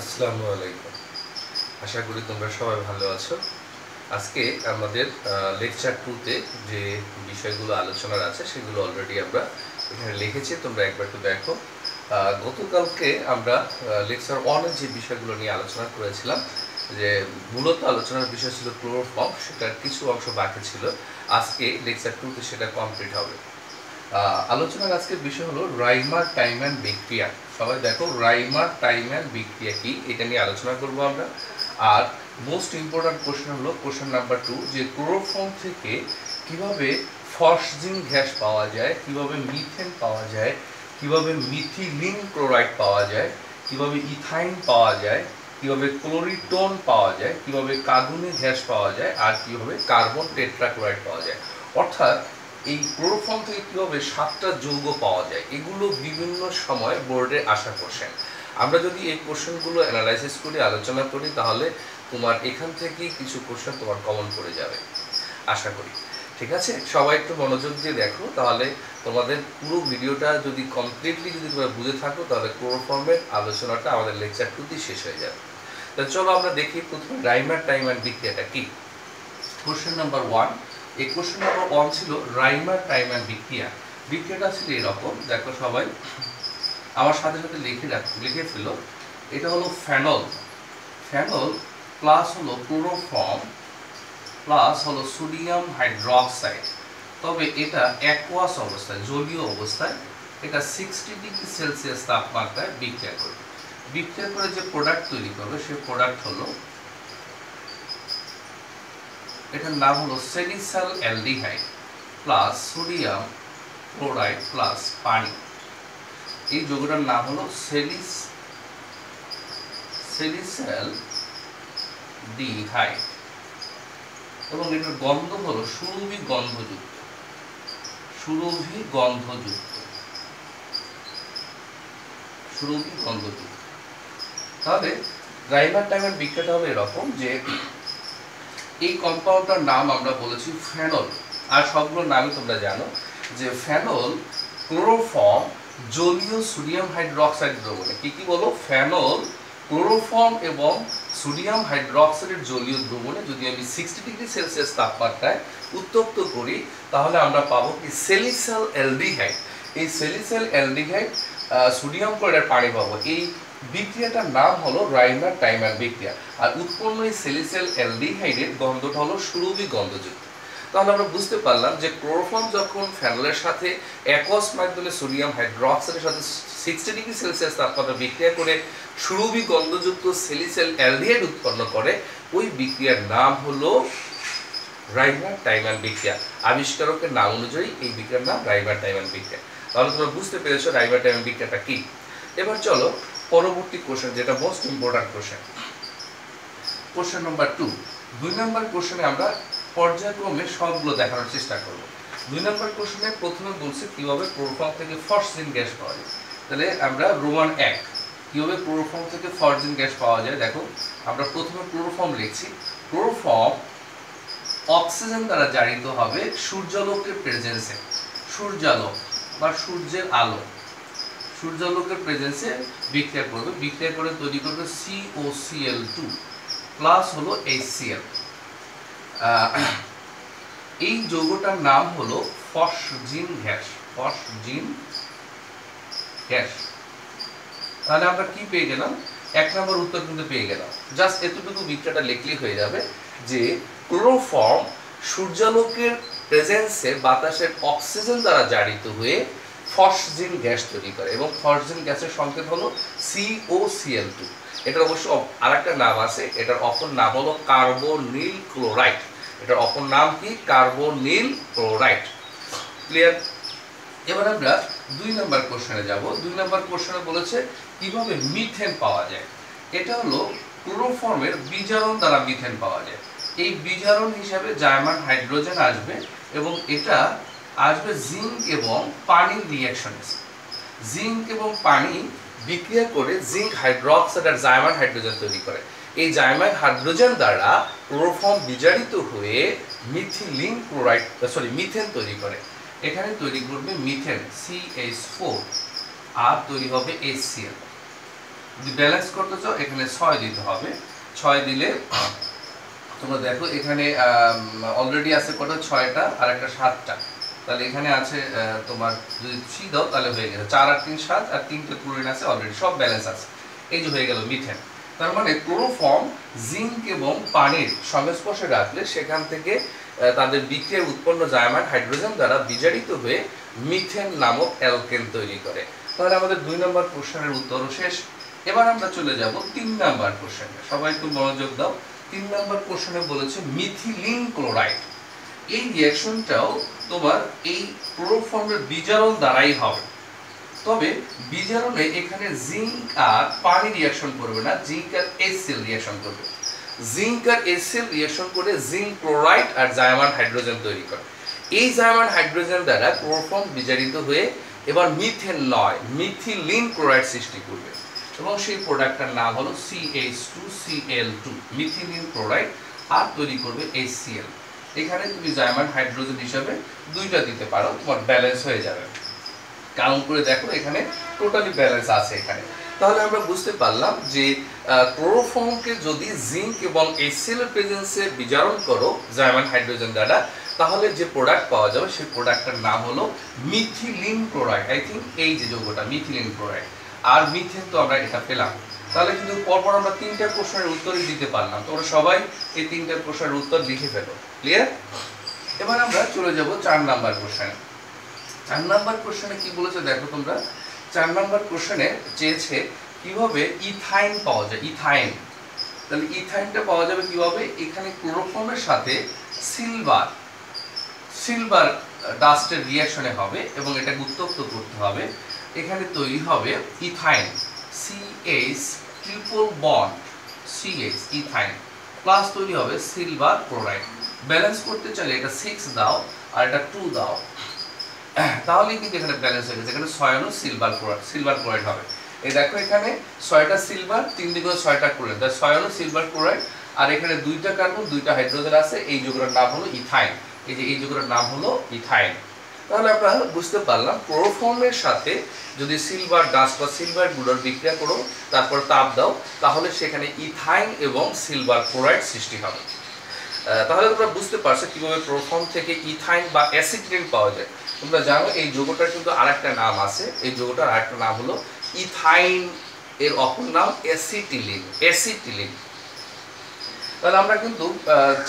আসসালামু আলাইকুম। আশা করি তোমরা সবাই ভালো আছো। আজকে আমাদের লেকচার টুতে যে বিষয়গুলো আলোচনার আছে, সেগুলো অলরেডি আমরা এখানে লিখেছি, তোমরা একবার একটু দেখো। গতকালকে আমরা লেকচার ওয়ানের যে বিষয়গুলো নিয়ে আলোচনা করেছিলাম, যে মূলত আলোচনার বিষয় ছিল ক্লোরোফর্ম সেটার কিছু অংশ বাকি ছিল। আজকে লেকচার টুতে সেটা কমপ্লিট হবে। আলোচনার আজকের বিষয় হলো রাইমার, টাইম অ্যান্ড বিক্রিয়া। সবাই দেখো, রাইমার, টাইম অ্যান্ড বিক্রিয়া কি? এটা নিয়ে আলোচনা করব আমরা। আর মোস্ট ইম্পর্ট্যান্ট কোশ্চেন হলো কোশ্চেন নাম্বার টু যে ক্লোরোফর্ম থেকে কীভাবে ফসজিন গ্যাস পাওয়া যায়, কীভাবে মিথেন পাওয়া যায়, কীভাবে মিথিলিন ক্লোরাইড পাওয়া যায়, কীভাবে ইথাইন পাওয়া যায়, কীভাবে ক্লোরিটোন পাওয়া যায়, কীভাবে কার্বনের গ্যাস পাওয়া যায়, আর কীভাবে কার্বন টেট্রাক্লোরাইড পাওয়া যায়। অর্থাৎ এই ক্লোরোফর্ম থেকে কীভাবে সাতটা যৌগ পাওয়া যায়, এগুলো বিভিন্ন সময় বোর্ডে আসা কোশ্চেন আমরা যদি এই কোশ্চেনগুলো অ্যানালাইসিস করি, আলোচনা করি, তাহলে তোমার এখান থেকেই কিছু কোশ্চেন তোমার কমন পড়ে যাবে। আশা করি। ঠিক আছে? সবাই একটু মনোযোগ দিয়ে দেখো, তাহলে তোমাদের পুরো ভিডিওটা যদি কমপ্লিটলি যদি তোমরা বুঝে থাকো, তাহলে ক্লোরোফর্মের আলোচনাটা আমাদের লেকচার টুতেই শেষ হয়ে যাবে। তো চলো আমরা দেখি প্রথমে রাইমার টাইম অ্যান্ড বিক্রিয়াটা কি? কোশ্চেন নাম্বার ওয়ান এই কোশ্চেন নাম্বার ওয়ান ছিল রাইমার, টাইম অ্যান্ড বিক্রিয়া বিক্রিয়াটা ছিল এরকম, দেখো সবাই। আমার সাথে সাথে লিখে রাখ লিখে ফেলো এটা হলো ফ্যানল। ফ্যানল প্লাস হলো ক্লোরোফর্ম প্লাস হলো সোডিয়াম হাইড্রক্সাইড। তবে এটা অ্যাকোয়াস অবস্থায়, জলীয় অবস্থায়, এটা সিক্সটি ডিগ্রি সেলসিয়াস তাপমাত্রায় বিক্রিয়া করবে বিক্রিয়া করে যে প্রোডাক্ট তৈরি করবে, সে প্রোডাক্ট হলো এটার নাম হলো salicylaldehyde plus sodium chloride plus পানি। এই যৌগটার নাম হলো সেলিস, সেলিসাল ডিহাইড। এবং এটার গন্ধ হলো সুরভি গন্ধযুক্ত সুরভি গন্ধযুক্ত সুরভি গন্ধযুক্ত। তাহলে ড্রাইভার টাইমের বিক্রিয়াটা হবে এরকম যে এই কম্পাউন্ডটার নাম আমরা বলেছি ফেনল। আর সবগুলো নামই তোমরা জানো যে ফেনল ক্লোরোফর্ম জলীয় সোডিয়াম হাইড্রক্সাইড দ্রবণে। কি কি বলো? ফেনল, ক্লোরোফর্ম এবং সোডিয়াম হাইড্রক্সাইডের জলীয় দ্রবণে যদি আমি সিক্সটি ডিগ্রি সেলসিয়াস তাপমাত্রায় উত্তপ্ত করি, তাহলে আমরা পাবো কি? Salicylaldehyde. এই সেলিসাল অ্যালডিহাইড সোডিয়াম ক্লোরাইড পানি পাবো। এই বিক্রিয়াটার নাম হলো রাইমার টাইমার বিক্রিয়া, আর উৎপন্ন এই সেলিসাল অ্যালডিহাইডের গন্ধটা হলো সুরভি গন্ধযুক্ত। তাহলে আমরা বুঝতে পারলাম যে ক্লোরোফর্ম যখন ফ্যানলের সাথে একস মাধ্যমে সোডিয়াম হাইড্রক্সাইডের সাথে সিক্সটি ডিগ্রি সেলসিয়াস তাপমাত্রা বিক্রিয়া করে সুরভি গন্ধযুক্ত সেলিসেল অ্যালডিহাইড উৎপন্ন করে, ওই বিক্রিয়ার নাম হলো রাইমার টাইমান বিক্রিয়া। আবিষ্কারকের নাম অনুযায়ী এই বিক্রিয়ার নাম রাইমার টাইমান বিক্রিয়া। তাহলে তোমরা বুঝতে পেরেছ রাইমার টাইমান বিক্রিয়াটা কি। এবার চলো পরবর্তী কোশ্চেন যেটা most important question question number two দুই নম্বর কোশ্চেনে আমরা পর্যায়ক্রমে সবগুলো দেখানোর চেষ্টা করব। দুই নম্বর কোশ্চেনে প্রথমে বলছে কীভাবে ক্লোরোফর্ম থেকে ফসজিন গ্যাস পাওয়া যায়। তাহলে আমরা রোমান এক, কীভাবে ক্লোরোফর্ম থেকে ফসজিন গ্যাস পাওয়া যায়, দেখো, আমরা প্রথমে ক্লোরোফর্ম লিখছি। ক্লোরোফর্ম অক্সিজেন দ্বারা জারিত হবে সূর্যালোকের প্রেজেন্সে সূর্যালোক বা সূর্যের আলো। সূর্যালোকের প্রেজেন্সে বিক্রিয়া করবে। বিক্রিয়া করে তৈরি করবে সিওসিএল টু প্লাস হলো এইচসিএল এই যৌগটার নাম হলো ফসজিন গ্যাস। Phosgene gas. তাহলে আমরা কি পেয়ে গেলাম? এক নম্বর উত্তর কিন্তু পেয়ে গেলাম। জাস্ট এতটুকু বিক্রিয়াটা লিখলেই হয়ে যাবে যে ক্লোরোফর্ম সূর্যালোকের প্রেজেন্সে বাতাসের অক্সিজেন দ্বারা জারিত হয়ে ফসজিন গ্যাস তৈরি করে এবং ফসজিন গ্যাসের সংকেত হলো সিওসিএল টু এটার অবশ্য আরেকটা নাম আছে, এটার অপর নাম হলো কার্বোনিল ক্লোরাইড এটার অপর নাম কি? কার্বোনিল ক্লোরাইড ক্লিয়ার এবার আমরা দুই নম্বর কোশ্চেনে যাব। দুই নম্বর কোশ্চেনে বলেছে, কীভাবে মিথেন পাওয়া যায়? এটা হলো ক্লোরোফর্মের বিজারণ দ্বারা মিথেন পাওয়া যায়। এই বিজারণ হিসাবে জার্মান হাইড্রোজেন আসবে এবং এটা আসবে জিঙ্ক এবং পানির রিয়াকশনে জিঙ্ক এবং পানি বিক্রিয়া করে জিঙ্ক হাইড্রক্সাইড আর জাইমান হাইড্রোজেন তৈরি করে। এই জাইমান হাইড্রোজেন দ্বারা ক্লোরোফর্ম বিজারিত হয়ে মিথিলিন ক্লোরাইড সরি মিথেন তৈরি করে। এখানে তৈরি করবে মিথেন সিএইচ ফোর আর তৈরি হবে HCl যদি ব্যালেন্স করতে চাও, এখানে ছয় দিতে হবে। ছয় দিলে, তোমরা দেখো এখানে অলরেডি আছে কটা? ছয়টা আর একটা সাতটা। তাহলে এখানে আছে তোমার যদি থ্রি দাও, তাহলে হয়ে গেছে চার আর তিন সাত, আর তিনটে ক্লোরিন আছে অলরেডি সব ব্যালেন্স আছে। এই যে হয়ে গেল মিথেন তার মানে ক্লোরোফর্ম জিঙ্ক এবং পানির সংস্পর্শে রাখলে সেখান থেকে তাদের বিক্রিয়ায় উৎপন্ন জায়মান হাইড্রোজেন দ্বারা বিজারিত হয়ে মিথেন নামক অ্যালকেন তৈরি করে। তাহলে আমাদের দুই নম্বর প্রশ্নের উত্তরও শেষ। এবার আমরা চলে যাব তিন নাম্বার কোশ্চেনে সবাই একটু মনোযোগ দাও। তিন নাম্বার কোশ্চেনে বলেছে মিথিলিন ক্লোরাইড এই রিয়াকশনটাও তোমার এই ক্লোরোফর্মের বিজারণ দ্বারাই হবে। তবে বিজারণে এখানে জিঙ্ক আর পানি রিয়াকশন করবে না জিঙ্ক আর এসিএল রিয়াকশন করবে। জিঙ্ক আর এসিএল রিয়াকশন করে জিঙ্ক ক্লোরাইড আর জায়মান হাইড্রোজেন তৈরি করে। এই জায়মান হাইড্রোজেন দ্বারা ক্লোরোফর্ম বিজারিত হয়ে এবার মিথেন নয় মিথিলিন ক্লোরাইড সৃষ্টি করবে। এবং সেই প্রোডাক্টটার নাম হলো CH two Cl two methylene chloride আর তৈরি করবে HCl এখানে তুমি জায়মান হাইড্রোজেন হিসাবে দুইটা দিতে পারো, তোমার ব্যালেন্স হয়ে যাবে। কাউন্ট করে দেখো, এখানে টোটালি ব্যালেন্স আছে এখানে। তাহলে আমরা বুঝতে পারলাম যে ক্লোরোফর্মকে যদি জিঙ্ক এবং এর প্রেজেন্সে বিজারণ করো জায়মান হাইড্রোজেন দ্বারা, তাহলে যে প্রোডাক্ট পাওয়া যাবে, সেই প্রোডাক্টটার নাম হলো মিথিলিন ক্লোরাইড আই থিঙ্ক এই যে যৌগটা মিথিলিন ক্লোরাইড আর মিথেন তো আমরা এটা পেলাম। তাহলে কিন্তু পরপর আমরা তিনটা প্রশ্নের উত্তরই দিতে পারলাম। তোমরা সবাই এই তিনটা প্রশ্নের উত্তর লিখে ফেলো। ক্লিয়ার এবার আমরা চলে যাব চার নাম্বার কোশ্চেনে চার নাম্বার কোশ্চেনে কি বলেছে দেখো তোমরা। চার নাম্বার কোশ্চেনে চেয়েছে কীভাবে ইথাইন পাওয়া যায় ইথাইন তাহলে ইথাইনটা পাওয়া যাবে কীভাবে? এখানে ক্লোরোফর্মের সাথে সিলভার সিলভার ডাস্টের রিয়াকশনে হবে এবং এটাকে উত্তপ্ত করতে হবে। এখানে তৈরি হবে ethyne CH triple bond CH ethyne plus তৈরি হবে সিলভার ক্লোরাইড ব্যালেন্স করতে চাইলে এটা সিক্স দাও আর এটা টু দাও। তাহলে কিন্তু এখানে ব্যালেন্স হয়ে গেছে। এখানে ছয়ানো সিলভার ক্লোরাইড সিলভার ক্লোরাইড হবে। এই দেখো এখানে ছয়টা সিলভার তিন দিকে ছয়টা ক্লোরাইড তাই ছয়ানো সিলভার ক্লোরাইড আর এখানে দুইটা কার্বন দুইটা হাইড্রোজেন আছে। এই যৌগটার নাম হলো ইথাইন এই যে, এই যৌগটার নাম হলো ইথাইন তাহলে আমরা বুঝতে পারলাম ক্লোরোফর্মের সাথে যদি সিলভার ডাস্ট বা সিলভারগুলোর বিক্রিয়া করো, তারপর তাপ দাও, তাহলে সেখানে ইথাইন এবং সিলভার ক্লোরাইড সৃষ্টি হবে। তাহলে তোমরা বুঝতে পারছ কীভাবে ক্লোরোফর্ম থেকে ইথাইন বা অ্যাসিটিলিন পাওয়া যায়। তোমরা জানো এই যৌগটার কিন্তু আরেকটা নাম আছে। এই যৌগটার আরেকটা নাম হলো ইথাইন এর অপর নাম অ্যাসিটিলিন অ্যাসিটিলিন তাহলে আমরা কিন্তু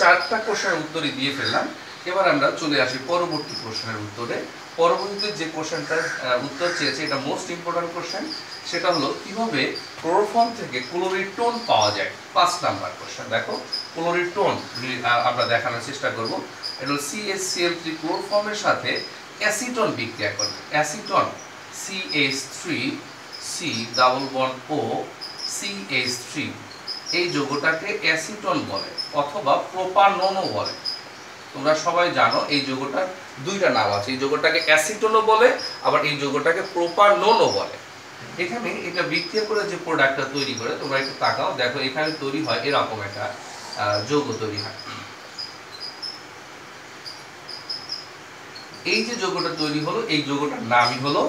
চারটা কোশ্চেনের উত্তরই দিয়ে ফেললাম। এবার আমরা চলে আসি পরবর্তী প্রশ্নের উত্তরে। পরবর্তীতে যে কোশ্চেনটার উত্তর চেয়েছে, এটা মোস্ট ইম্পর্টেন্ট কোশ্চেন সেটা হলো কীভাবে ক্লোরোফর্ম থেকে ক্লোরিটোন পাওয়া যায়। পাঁচ নাম্বার কোশ্চেন দেখো। ক্লোরিটোন আমরা দেখানোর চেষ্টা করব। এটা হলো সিএসসিএল থ্রি ক্লোরোফর্মের সাথে অ্যাসিটন বিক্রিয়া করবে acetone CH three C double bond O CH three এই যৌগটাকে অ্যাসিটন বলে অথবা প্রোপাননও বলে। তোমরা সবাই জানো এই যৌগটার দুইটা নাম আছে। এই যৌগটাকে অ্যাসিটনও বলে, আবার এই যৌগটাকে প্রোপাননও বলে। এখানে এটা বিক্রিয়া করে যে প্রোডাক্টটা তৈরি করে, তোমরা একটু তাকাও। দেখো, এখানে তৈরি হয় এরকম একটা যৌগ তৈরি হয়। এই যে যৌগটা তৈরি হলো, এই যৌগটার নামই হলো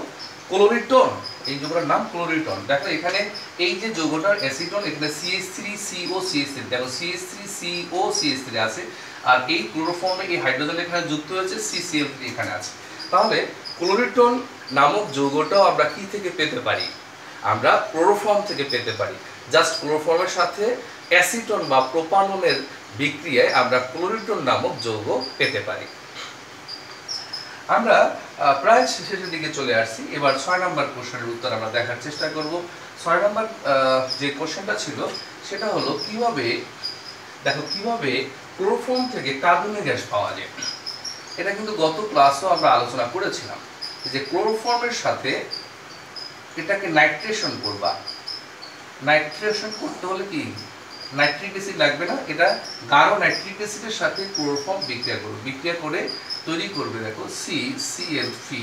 ক্লোরিটন এই যৌগটার নাম ক্লোরিটন দেখো, এখানে এই যে যৌগটার অ্যাসিটন এখানে CH three CO CH three দেখো CH three CO CH three আছে। আর এই ক্লোরোফর্মে এই হাইড্রোজেন এখানে যুক্ত হয়েছে সিসিএল এখানে আছে। তাহলে ক্লোরিটন নামক যৌগটাও আমরা কি থেকে পেতে পারি? আমরা ক্লোরোফর্ম থেকে পেতে পারি। জাস্ট ক্লোরোফর্মের সাথে অ্যাসিটন বা প্রোপাননের বিক্রিয়ায় আমরা ক্লোরিটন নামক যৌগ পেতে পারি। আমরা প্রায় শেষের দিকে চলে আসছি। এবার ছয় নম্বর কোশ্চেনের উত্তর আমরা দেখার চেষ্টা করব। ছয় নম্বর যে কোশ্চেনটা ছিল, সেটা হলো কীভাবে, দেখো কীভাবে ক্লোরোফর্ম থেকে কার্বনের গ্যাস পাওয়া যায়? এটা কিন্তু গত ক্লাসও আমরা আলোচনা করেছিলাম যে ক্লোরোফর্মের সাথে এটাকে নাইট্রেশন করবা। নাইট্রেশন করতে হলে কি? নাইট্রিক অ্যাসিড লাগবে না, এটা গাঢ় নাইট্রিক অ্যাসিডের সাথে ক্লোরোফর্ম বিক্রিয়া করবে বিক্রিয়া করে তৈরি করবে, দেখো C Cl three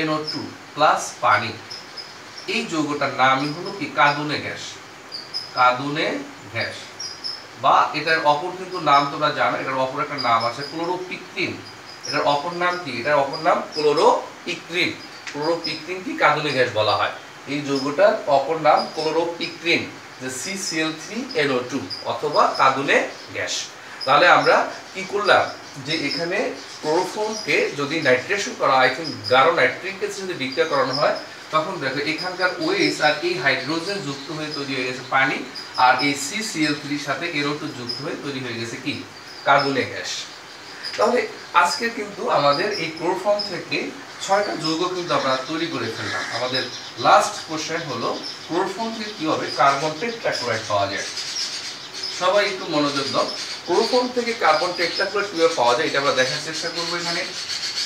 NO two plus পানি। এই যৌগটার নামই হলো কি? কাদুনে গ্যাস। কাদুনে গ্যাস। বা এটার অপর কিন্তু নাম তোমরা জানো, এটার অপর একটা নাম আছে ক্লোরোপিক্রিন এটার অপর নাম কি? এটার অপর নাম ক্লোরোপিক্রিন ক্লোরোপিক্রিন কি? কাদুনে গ্যাস বলা হয়। এই যৌগটার অপর নাম ক্লোরোপিক্রিন যে সিসিএল থ্রি এনও টু অথবা কাদুনে গ্যাস। তাহলে আমরা কি করলাম? যে এখানে ক্লোরোফর্মকে যদি নাইট্রেশন করা, আই থিঙ্ক গাঢ় নাইট্রিক যদি বিক্রিয়া করানো হয়, তখন দেখো এখানকার ওয়েস আর এই হাইড্রোজেন যুক্ত হয়ে তৈরি হয়ে গেছে পানি। আর এই সিসিএল থ্রির সাথে এরো টু যুক্ত হয়ে তৈরি হয়ে গেছে কি? কার্বনে গ্যাস। তাহলে আজকে কিন্তু আমাদের এই ক্লোরোফর্ম থেকে ছয়টা যৌগ কিন্তু আমরা তৈরি করে ফেললাম। আমাদের লাস্ট কোশ্চেন হলো, ক্লোরোফর্ম থেকে কীভাবে কার্বন টেট্রাক্লোরাইড পাওয়া যায়। সবাই একটু মনোযোগ দাও। ক্লোরোফর্ম থেকে কার্বন টেট্রাক্লোরাইড কীভাবে পাওয়া যায় এটা আমরা দেখার চেষ্টা করব এখানে।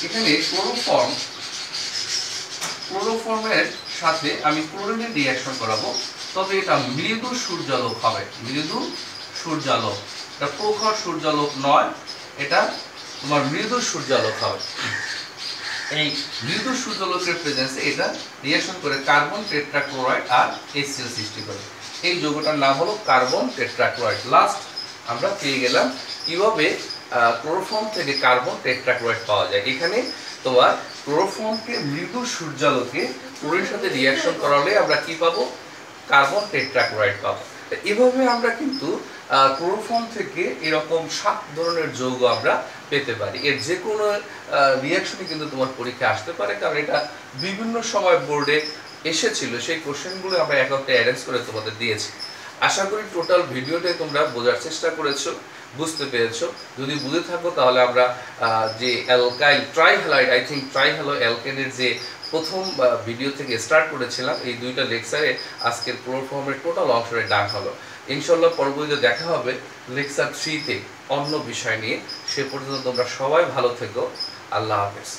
এখানে ক্লোরোফর্ম, ক্লোরোফর্মের সাথে আমি ক্লোরিনের রিয়াকশন করাবো। তবে এটা মৃদু সূর্যালোক হবে। মৃদু সূর্যালোক। এটা প্রখর সূর্যালোক নয়, এটা তোমার মৃদু সূর্যালোক হবে। এই মৃদু সূর্যালোকের প্রেজেন্সে এটা রিয়াকশন করে কার্বন টেট্রাক্লোরাইড আর HCl সৃষ্টি করে। এই যৌগটার নাম হলো কার্বন টেট্রাক্লোরাইড লাস্ট আমরা পেয়ে গেলাম কীভাবে ক্লোরোফর্ম থেকে কার্বন টেট্রাক্লোরাইড পাওয়া যায়। এখানে তোমার ক্লোরোফর্মকে মৃদু সূর্যালোকে ক্লোরিনের সাথে রিয়াকশন করালে আমরা কি পাবো? কার্বন টেট্রাক্লোরাইড পাবো। এভাবে আমরা কিন্তু ক্লোরোফর্ম থেকে এরকম সাত ধরনের যৌগ আমরা পেতে পারি। এর যে কোনো রিয়াকশনই কিন্তু তোমার পরীক্ষায় আসতে পারে, কারণ এটা বিভিন্ন সময় বোর্ডে এসেছিল। সেই কোশ্চেনগুলো আমরা এক একটা অ্যারেঞ্জ করে তোমাদের দিয়েছি। আশা করি টোটাল ভিডিওটাই তোমরা বোঝার চেষ্টা করেছ। বুঝতে পেরেছ? যদি বুঝে থাকো, তাহলে আমরা যে alkyl, trihalide I think trihalo অ্যালকেনের যে প্রথম ভিডিও থেকে স্টার্ট করেছিলাম, এই দুইটা লেকচারে আজকের প্রোফর্মের টোটাল অংশটা ডাক হলো। ইনশাল্লাহ পরবর্তীতে দেখা হবে লেকচার থ্রিতে অন্য বিষয় নিয়ে। সে পর্যন্ত তোমরা সবাই ভালো থেকো। আল্লাহ হাফেজ।